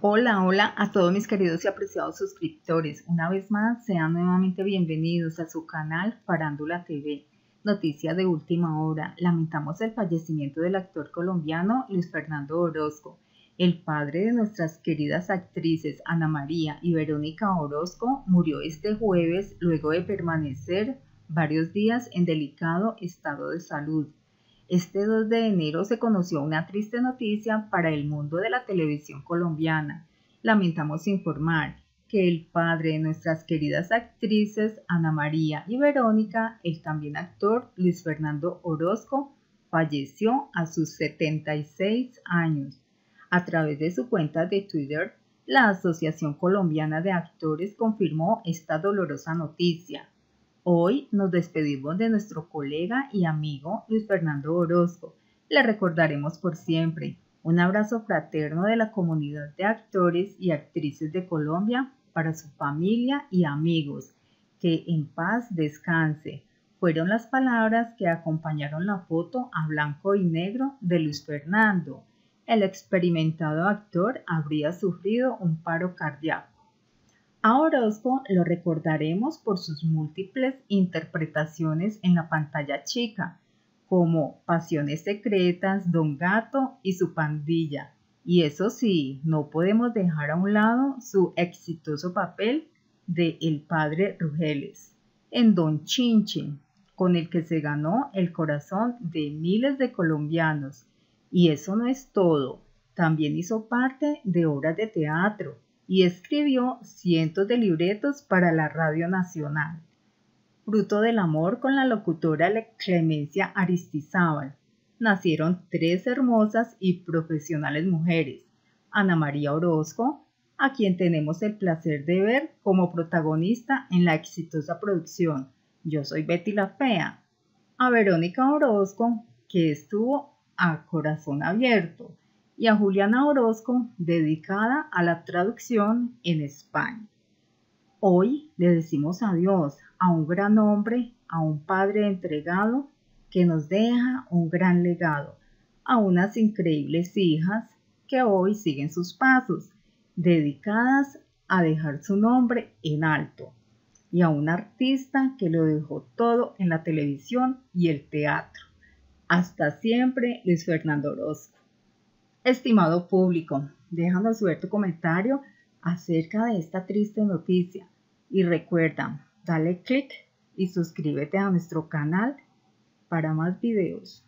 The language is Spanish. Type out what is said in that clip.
Hola, hola a todos mis queridos y apreciados suscriptores. Una vez más, sean nuevamente bienvenidos a su canal Farándula TV. Noticia de última hora. Lamentamos el fallecimiento del actor colombiano Luis Fernando Orozco, el padre de nuestras queridas actrices Ana María y Verónica Orozco. Murió este jueves luego de permanecer varios días en delicado estado de salud. Este 2 de enero se conoció una triste noticia para el mundo de la televisión colombiana. Lamentamos informar que el padre de nuestras queridas actrices Ana María y Verónica, el también actor Luis Fernando Orozco, falleció a sus 76 años. A través de su cuenta de Twitter, la Asociación Colombiana de Actores confirmó esta dolorosa noticia. Hoy nos despedimos de nuestro colega y amigo Luis Fernando Orozco. Le recordaremos por siempre. Un abrazo fraterno de la comunidad de actores y actrices de Colombia para su familia y amigos. Que en paz descanse. Fueron las palabras que acompañaron la foto a blanco y negro de Luis Fernando. El experimentado actor habría sufrido un paro cardíaco. A Orozco lo recordaremos por sus múltiples interpretaciones en la pantalla chica, como Pasiones Secretas, Don Gato y su pandilla. Y eso sí, no podemos dejar a un lado su exitoso papel de El Padre Rugeles en Don Chinche, con el que se ganó el corazón de miles de colombianos. Y eso no es todo, también hizo parte de obras de teatro, y escribió cientos de libretos para la Radio Nacional. Fruto del amor con la locutora Clemencia Aristizábal, nacieron tres hermosas y profesionales mujeres, Ana María Orozco, a quien tenemos el placer de ver como protagonista en la exitosa producción Yo soy Betty la Fea, a Verónica Orozco, que estuvo a corazón abierto, y a Juliana Orozco, dedicada a la traducción en España. Hoy le decimos adiós a un gran hombre, a un padre entregado que nos deja un gran legado, a unas increíbles hijas que hoy siguen sus pasos, dedicadas a dejar su nombre en alto, y a un artista que lo dejó todo en la televisión y el teatro. Hasta siempre, Luis Fernando Orozco. Estimado público, déjanos ver tu comentario acerca de esta triste noticia y recuerda, dale click y suscríbete a nuestro canal para más videos.